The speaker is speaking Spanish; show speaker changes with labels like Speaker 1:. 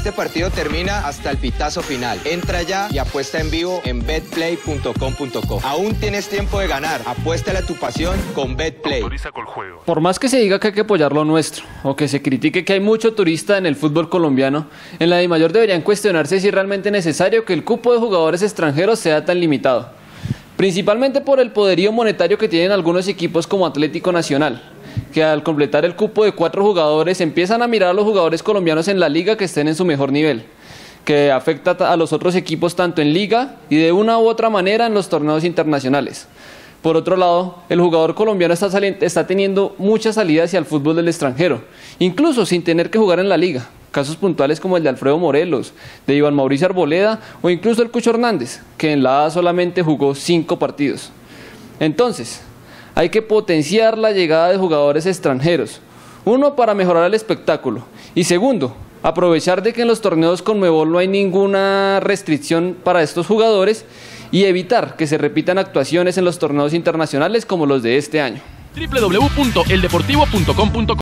Speaker 1: Este partido termina hasta el pitazo final. Entra ya y apuesta en vivo en betplay.com.co. Aún tienes tiempo de ganar. Apuéstale a tu pasión con Betplay.
Speaker 2: Por más que se diga que hay que apoyar lo nuestro, o que se critique que hay mucho turista en el fútbol colombiano, en la de mayor deberían cuestionarse si es realmente necesario que el cupo de jugadores extranjeros sea tan limitado. Principalmente por el poderío monetario que tienen algunos equipos como Atlético Nacional, que al completar el cupo de cuatro jugadores empiezan a mirar a los jugadores colombianos en la liga que estén en su mejor nivel, que afecta a los otros equipos tanto en liga y de una u otra manera en los torneos internacionales. Por otro lado, el jugador colombiano está, está teniendo muchas salidas hacia el fútbol del extranjero, incluso sin tener que jugar en la liga. Casos puntuales como el de Alfredo Morelos, de Iván Mauricio Arboleda o incluso el Cucho Hernández, que en la A solamente jugó cinco partidos. Entonces, hay que potenciar la llegada de jugadores extranjeros. Uno, para mejorar el espectáculo. Y segundo, aprovechar de que en los torneos con Mebol no hay ninguna restricción para estos jugadores y evitar que se repitan actuaciones en los torneos internacionales como los de este año.
Speaker 3: www.eldeportivo.com.co